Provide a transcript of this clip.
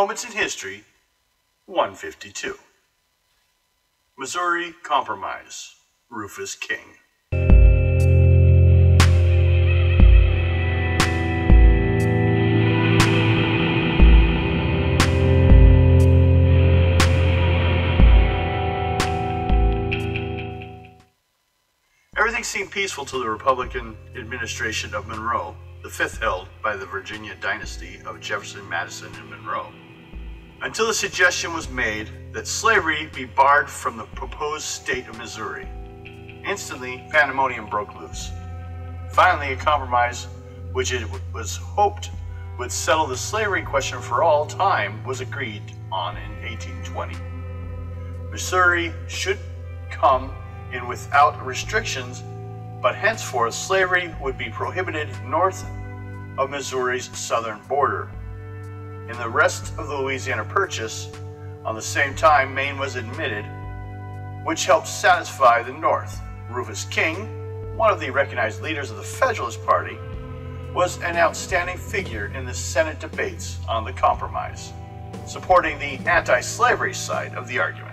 Moments in History 152. Missouri Compromise. Rufus King. Everything seemed peaceful to the Republican administration of Monroe, the fifth held by the Virginia dynasty of Jefferson, Madison, and Monroe, until the suggestion was made that slavery be barred from the proposed state of Missouri. Instantly, pandemonium broke loose. Finally, a compromise, which it was hoped would settle the slavery question for all time, was agreed on in 1820. Missouri should come in without restrictions, but henceforth slavery would be prohibited north of Missouri's southern border. The rest of the Louisiana Purchase, on the same time, Maine was admitted, which helped satisfy the North. Rufus King, one of the recognized leaders of the Federalist Party, was an outstanding figure in the Senate debates on the compromise, supporting the anti slavery side of the argument.